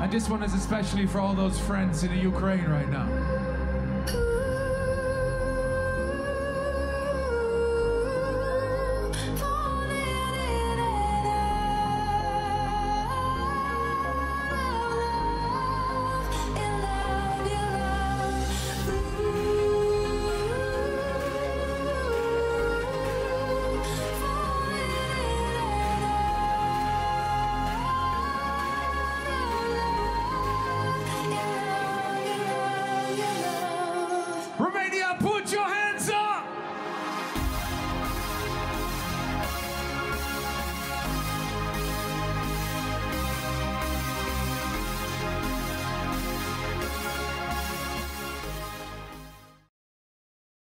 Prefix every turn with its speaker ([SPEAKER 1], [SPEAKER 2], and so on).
[SPEAKER 1] And this one is especially for all those friends in the Ukraine right now.